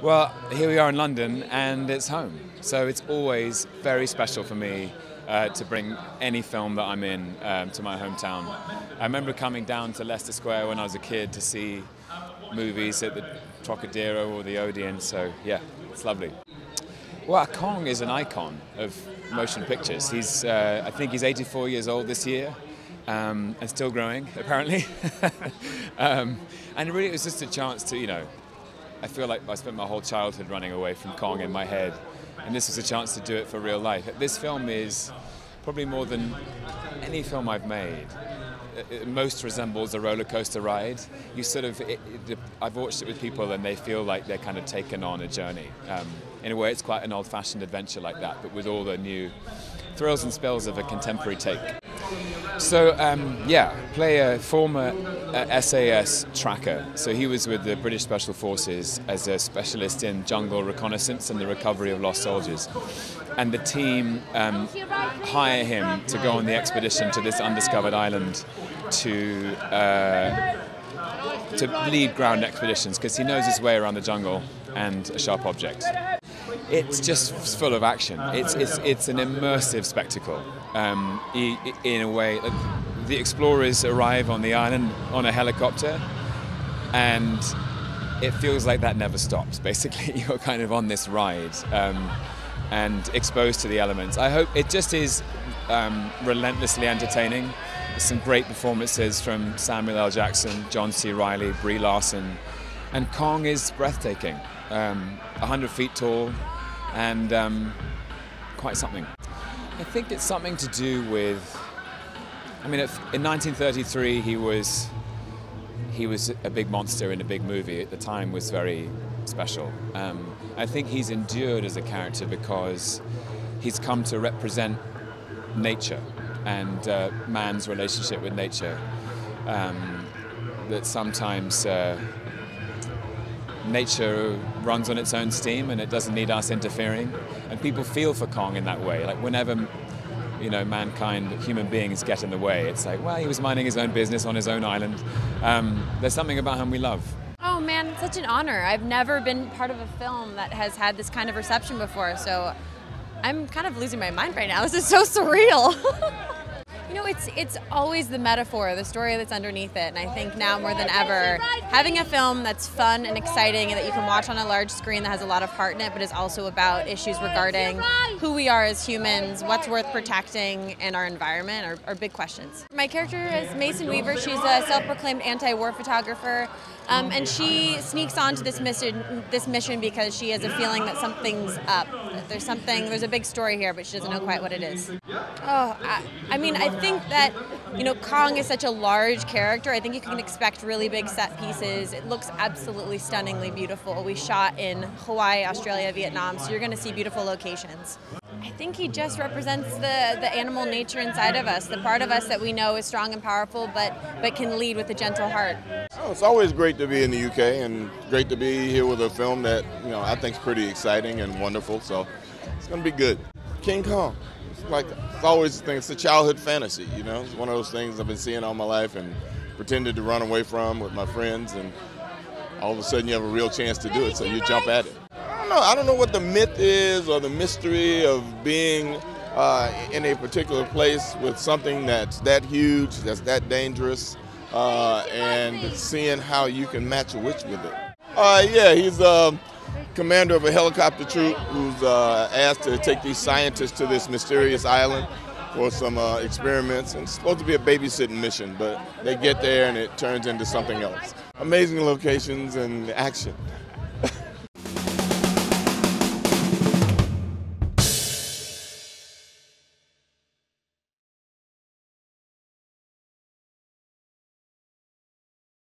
Well, here we are in London and it's home. So it's always very special for me uh, to bring any film that I'm in um, to my hometown. I remember coming down to Leicester Square when I was a kid to see movies at the Trocadero or the Odeon, so yeah, it's lovely. Well, Kong is an icon of motion pictures. He's, uh, I think he's 84 years old this year. Um, and still growing, apparently. um, and really, it was just a chance to, you know, I feel like I spent my whole childhood running away from Kong in my head, and this was a chance to do it for real life. This film is probably more than any film I've made. It most resembles a roller coaster ride. You sort of, it, it, I've watched it with people and they feel like they're kind of taken on a journey. Um, in a way, it's quite an old-fashioned adventure like that, but with all the new thrills and spills of a contemporary take. So um, yeah, play a former uh, SAS tracker. So he was with the British Special Forces as a specialist in jungle reconnaissance and the recovery of lost soldiers. And the team um, hire him to go on the expedition to this undiscovered island to uh, to lead ground expeditions because he knows his way around the jungle and a sharp object. It's just full of action. It's, it's, it's an immersive spectacle um, in a way. The explorers arrive on the island on a helicopter, and it feels like that never stops. Basically, you're kind of on this ride um, and exposed to the elements. I hope it just is um, relentlessly entertaining. Some great performances from Samuel L. Jackson, John C. Reilly, Brie Larson, and Kong is breathtaking. 100 um, feet tall, and um, quite something. I think it's something to do with. I mean, in 1933, he was he was a big monster in a big movie. At the time, was very special. Um, I think he's endured as a character because he's come to represent nature and uh, man's relationship with nature. Um, that sometimes. Uh, nature runs on its own steam and it doesn't need us interfering. And people feel for Kong in that way. Like whenever you know, mankind, human beings get in the way, it's like, well, he was minding his own business on his own island. Um, there's something about him we love. Oh man, such an honor. I've never been part of a film that has had this kind of reception before, so I'm kind of losing my mind right now. This is so surreal. You know, it's it's always the metaphor, the story that's underneath it, and I think now more than ever, having a film that's fun and exciting and that you can watch on a large screen that has a lot of heart in it, but is also about issues regarding who we are as humans, what's worth protecting, and our environment are, are big questions. My character is Mason Weaver. She's a self-proclaimed anti-war photographer. Um, and she sneaks onto this mission, this mission because she has a feeling that something's up. There's something, there's a big story here, but she doesn't know quite what it is. Oh, I, I mean, I think that, you know, Kong is such a large character. I think you can expect really big set pieces. It looks absolutely stunningly beautiful. We shot in Hawaii, Australia, Vietnam, so you're going to see beautiful locations. I think he just represents the, the animal nature inside of us, the part of us that we know is strong and powerful, but, but can lead with a gentle heart. Oh, it's always great to be in the UK and great to be here with a film that you know I think is pretty exciting and wonderful. So it's going to be good. King Kong. Like it's always a thing. It's a childhood fantasy. You know, it's one of those things I've been seeing all my life and pretended to run away from with my friends, and all of a sudden you have a real chance to do it, so you jump at it I don't know. I don't know what the myth is or the mystery of being uh, in a particular place with something that's that huge, that's that dangerous, uh, and seeing how you can match a witch with it. Uh, yeah, he's a commander of a helicopter troop who's uh, asked to take these scientists to this mysterious island for some uh, experiments. And it's supposed to be a babysitting mission, but they get there and it turns into something else. Amazing locations and action.